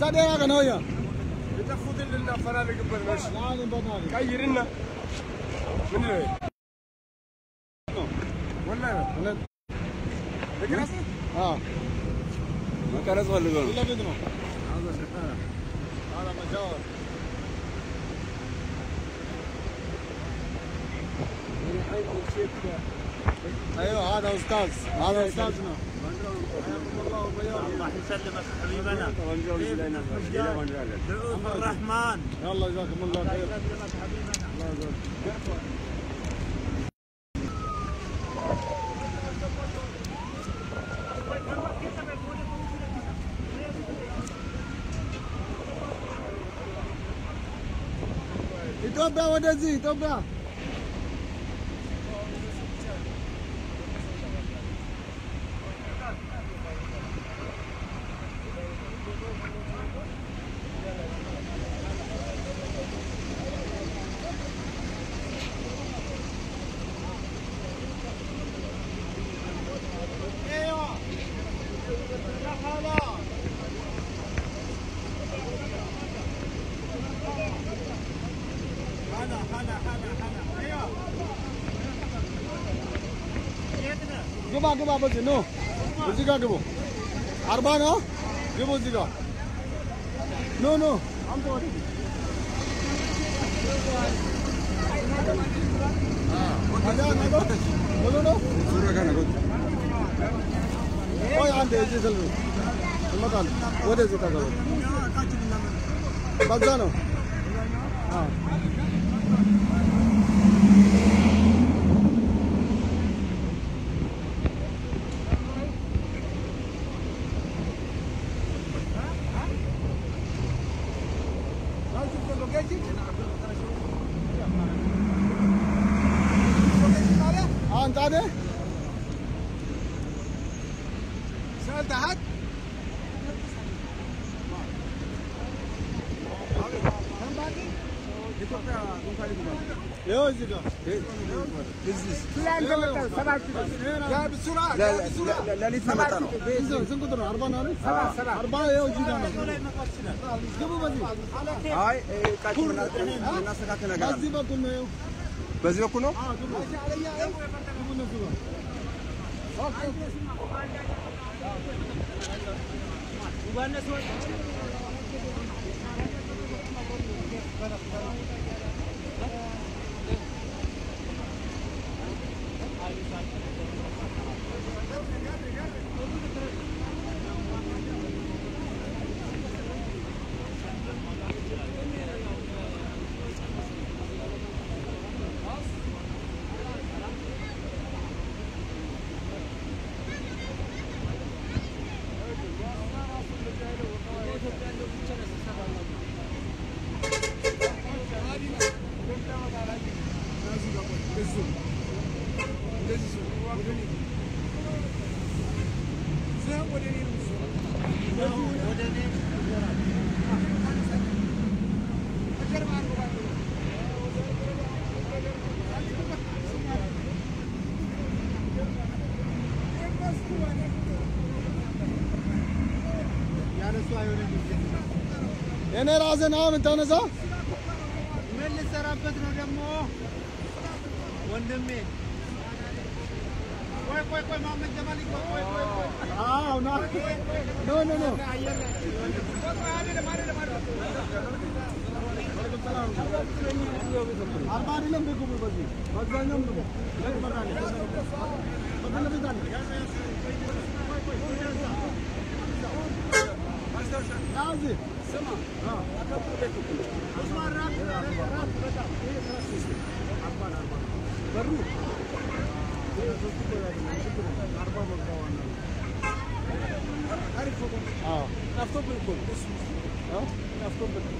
سادة يا غنويا بتاخد لنا لا بنادي غير لنا من اللي ولا ولا. فكرة آه ما كان أصغر لقول ولا بدنا. هذا مجاور أيوه هذا أستاذ. هذا أستاذنا. الله وبياكم الله يسلمك حبيبنا رؤوف الرحمن يلا جزاكم الله خير يسلمك حبيبنا ኢትዮጵያ ወደዚህ ኢትዮጵያ Goba, goba, bozi, no. Boziga, gobo. Arba, no? Gobo, ziga. No, no. I'm sorry. Ada, nago? Bolo, no? Suraga, nago. Oy, ande, jisal. Makan. What is it, nago? Bazano. Ah. አዎ انت أحد؟ يا زيدان لا انت متى سبعة كيلو لا بسرعة لا لا لا لا ليت ما تنو زين قدر عربان أنا سبعة سبعة عربان يا زيدان هاي كاتب الناس كاتب لك بس يبقى كنا يوم بس يبقى كنا آه كنا Thank you. أنا راضي نعم أنت أنا زا؟ من اللي سرابت نودمو؟ وندمي؟ Oh, no. No, no, no. Arbarilem de kubu bazi. Bazanım bu. Ben bakanım. Bakanım bir tane. Gazi. Sama. Ha. Osman Rabbim. Rabbim. Arban, arban. Barru. عارفه آه نفتوب بالكل آه نفتوب بالكل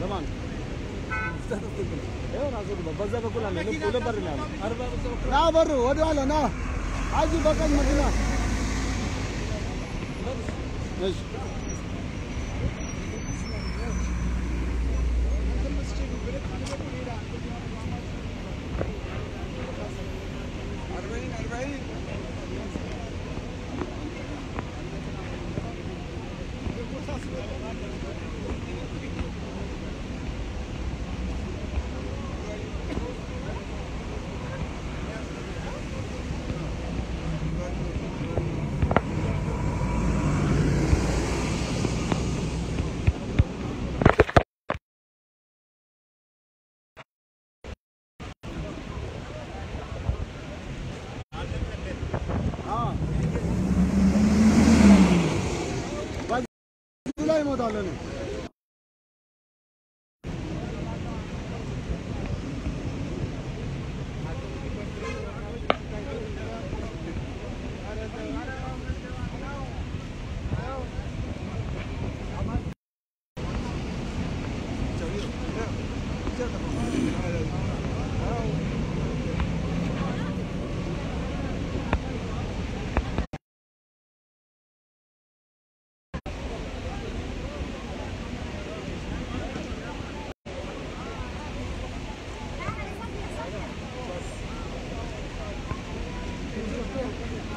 ضمان أيوه أنا عايز بزا باكل أنا لف وده بر نعم أربع بزا لا بر وده على نا عايز بقى المدينة ماشي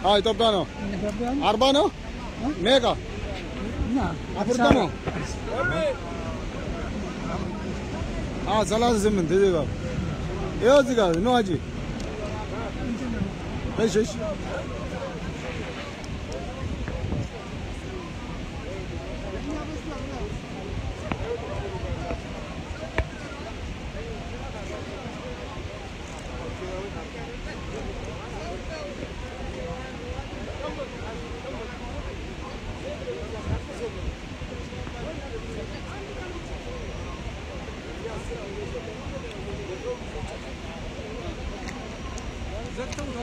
ها يتبانو عربانو ميغا نعم عفرتانو اه ثلاثة زمن تدي يا زيغا نواجي ايش ايش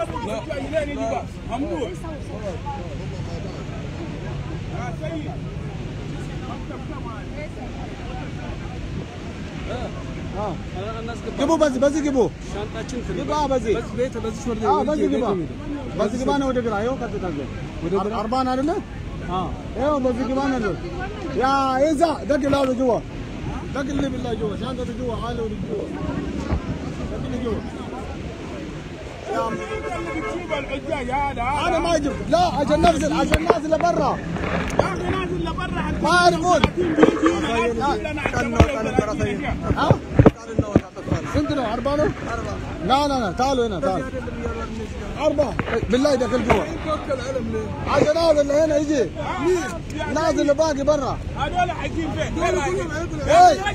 لا تخافوا رجع الين يجي بقى ممنوع يا سيد ግቡ በዚህ በዚህ ግቡ ግባ በዚህ አዎ በዚህ ግባ በዚህ ግባ ነው ወደ ግራ ይኸው ቀጥታ ግባ አርባን አይደለ ይኸው በዚህ ግባ ነው ያለው ያ ይዛ ደግ ላሉ ጅዋ ደግ ልብላ ጅዋ ሻንተ ጅዋ አለ ወደ ጅዋ ደግ ጅዋ أنا ما أجيب لا عشان ننزل عشان نازل لبرا. يا أخي نازل لبرا ما ها؟ سنتنا لا لا لا تعالوا هنا تعالوا. أربعة. بالله داخل جوا عشان نازل اللي هنا يجي. نازل الباقي برا. هذول حكيم فين؟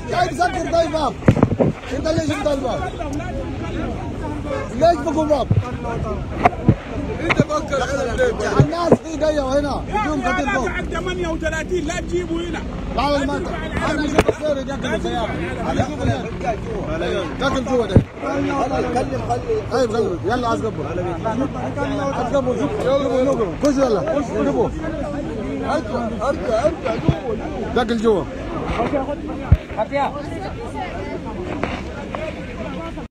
جاي تسكر طيب انت ليش انت الباب؟ ليش بقوا باب؟ انت فكر الناس في ضيق هنا يجون يا كتير لا فوق بعد 38 لا تجيبوا هنا. لا ما أنا أشوف السير يدخل السيارة. دخل جوا ده كلم خلي طيب خلوا يلا اسقبوا اسقبوا يلا خش يلا. خش أرجع أرجع أرجع. جوا. دخل جوا